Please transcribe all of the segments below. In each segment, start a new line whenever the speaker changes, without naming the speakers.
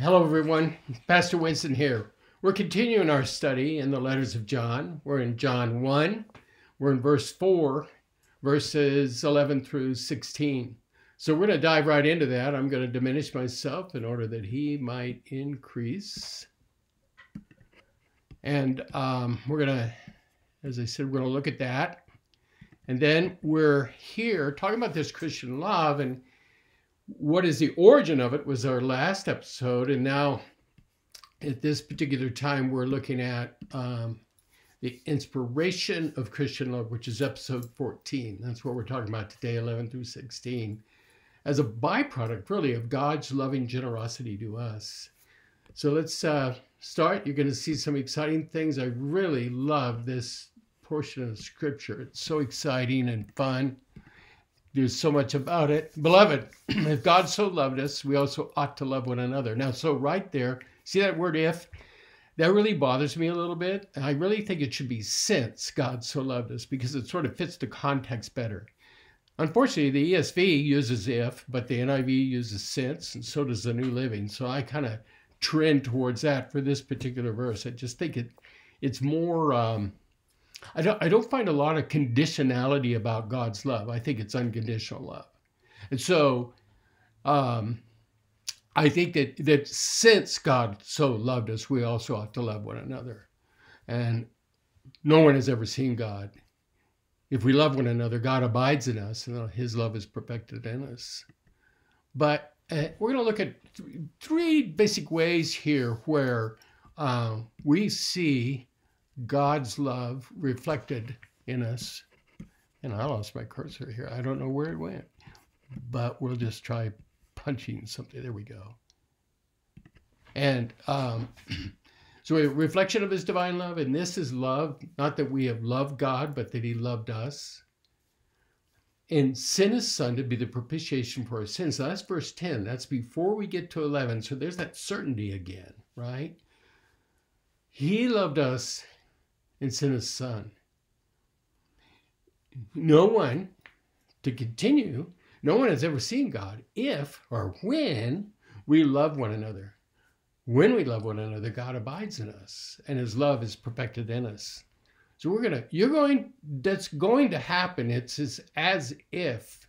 Hello, everyone. Pastor Winston here. We're continuing our study in the letters of John. We're in John 1. We're in verse 4, verses 11 through 16. So we're going to dive right into that. I'm going to diminish myself in order that he might increase. And um, we're going to, as I said, we're going to look at that. And then we're here talking about this Christian love and what is the origin of it was our last episode. And now at this particular time, we're looking at um, the inspiration of Christian love, which is episode 14. That's what we're talking about today, 11 through 16, as a byproduct, really, of God's loving generosity to us. So let's uh, start. You're going to see some exciting things. I really love this portion of scripture. It's so exciting and fun. There's so much about it. Beloved, if God so loved us, we also ought to love one another. Now, so right there, see that word if? That really bothers me a little bit. I really think it should be since God so loved us because it sort of fits the context better. Unfortunately, the ESV uses if, but the NIV uses since, and so does the New Living. So I kind of trend towards that for this particular verse. I just think it it's more um, I don't I don't find a lot of conditionality about God's love. I think it's unconditional love. And so um, I think that that since God so loved us, we also ought to love one another. And no one has ever seen God. If we love one another, God abides in us, and His love is perfected in us. But uh, we're going to look at th- three basic ways here where uh, we see God's love reflected in us. And I lost my cursor here. I don't know where it went, but we'll just try punching something. There we go. And um, so a reflection of his divine love, and this is love, not that we have loved God, but that he loved us. And sent his son to be the propitiation for our sins. So that's verse 10. That's before we get to 11. So there's that certainty again, right? He loved us and sent his son. No one, to continue, no one has ever seen God if or when we love one another. When we love one another, God abides in us and his love is perfected in us. So we're going to, you're going, that's going to happen. It's as, as if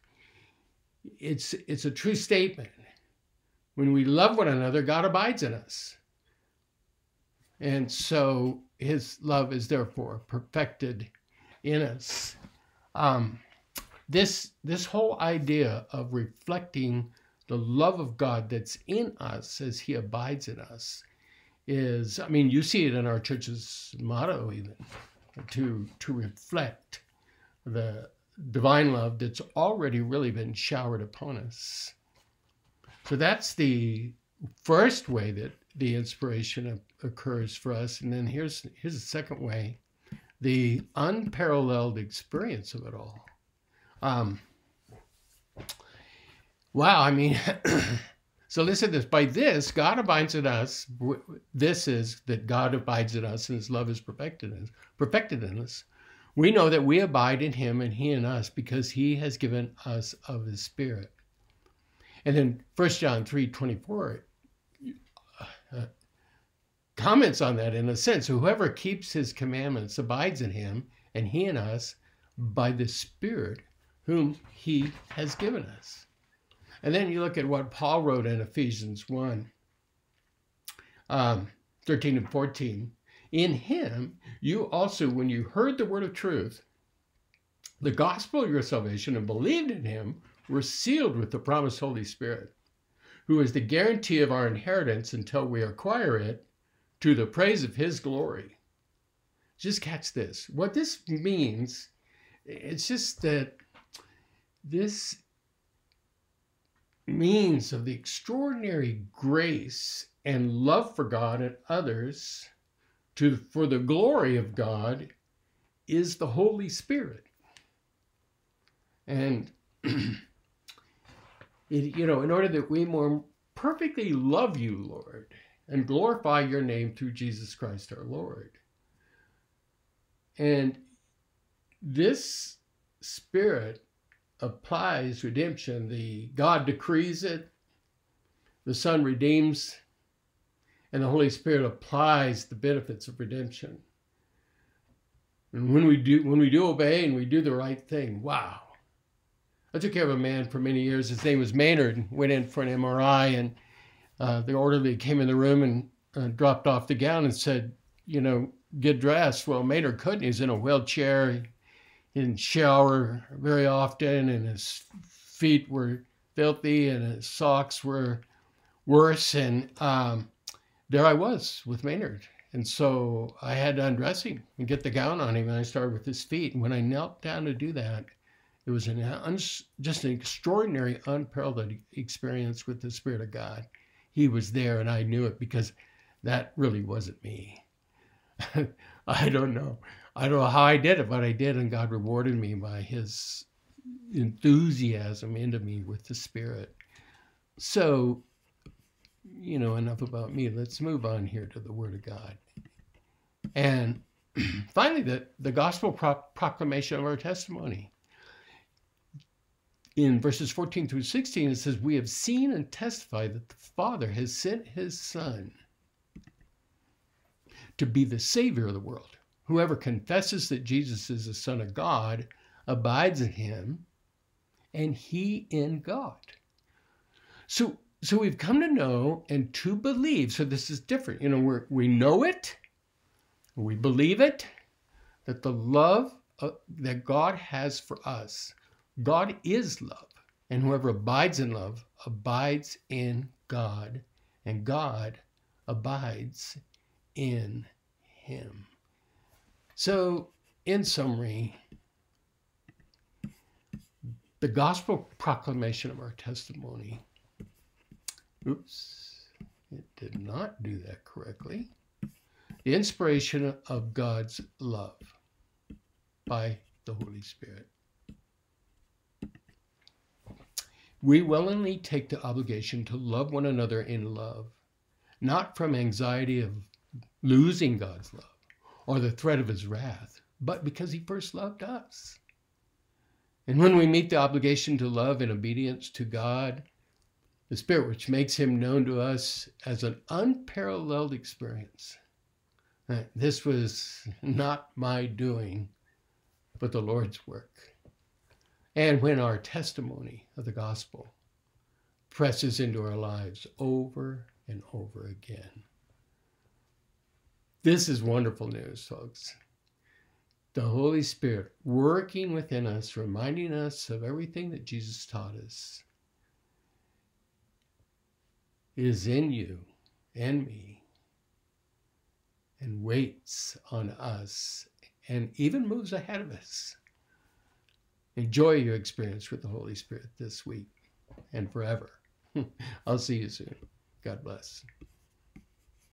it's, it's a true statement. When we love one another, God abides in us. And so his love is therefore perfected in us. Um, this this whole idea of reflecting the love of God that's in us as He abides in us is, I mean, you see it in our church's motto even to to reflect the divine love that's already really been showered upon us. So that's the first way that the inspiration occurs for us. And then here's here's the second way, the unparalleled experience of it all. Um, wow, I mean, so listen to this. By this, God abides in us. This is that God abides in us, and His love is perfected in us. Perfected in us. We know that we abide in Him, and He in us, because He has given us of His Spirit. And then 1 John three twenty four comments on that in a sense. Whoever keeps his commandments abides in him, and he in us by the Spirit whom he has given us. And then you look at what Paul wrote in Ephesians 1 um, 13 and 14. In him, you also, when you heard the word of truth, the gospel of your salvation, and believed in him, were sealed with the promised Holy Spirit who is the guarantee of our inheritance until we acquire it to the praise of his glory. Just catch this. What this means, it's just that this means of the extraordinary grace and love for God and others to for the glory of God is the Holy Spirit. And you know, in order that we more perfectly love you, Lord, and glorify your name through Jesus Christ our Lord. And this spirit applies redemption. The God decrees it, the Son redeems and the Holy Spirit applies the benefits of redemption. And when we do when we do obey and we do the right thing, wow. I took care of a man for many years. His name was Maynard. Went in for an MRI, and uh, the orderly came in the room and uh, dropped off the gown and said, "You know, get dressed." Well, Maynard couldn't. He's in a wheelchair. He didn't shower very often, and his feet were filthy, and his socks were worse. And um, there I was with Maynard. And so I had to undress him and get the gown on him. And I started with his feet. And when I knelt down to do that, it was an just an extraordinary, unparalleled experience with the Spirit of God. He was there, and I knew it because that really wasn't me. I don't know. I don't know how I did it, but I did, and God rewarded me by His enthusiasm into me with the Spirit. So you know, enough about me. Let's move on here to the Word of God. And finally, the, the gospel pro- proclamation of our testimony. In verses 14 through 16, it says, We have seen and testified that the Father has sent his Son to be the Savior of the world. Whoever confesses that Jesus is the Son of God abides in him, and he in God. So so we've come to know and to believe. So this is different. You know, we we know it, we believe it, that the love uh, that God has for us, God is love. And whoever abides in love abides in God, and God abides in him. So, in summary, the gospel proclamation of our testimony Oops, it did not do that correctly. The inspiration of God's love by the Holy Spirit. We willingly take the obligation to love one another in love, not from anxiety of losing God's love or the threat of his wrath, but because he first loved us. And when we meet the obligation to love in obedience to God the Spirit, which makes him known to us as an unparalleled experience. This was not my doing, but the Lord's work. And when our testimony of the gospel presses into our lives over and over again. This is wonderful news, folks. The Holy Spirit working within us, reminding us of everything that Jesus taught us is in you and me and waits on us and even moves ahead of us. Enjoy your experience with the Holy Spirit this week and forever. I'll see you soon. God bless.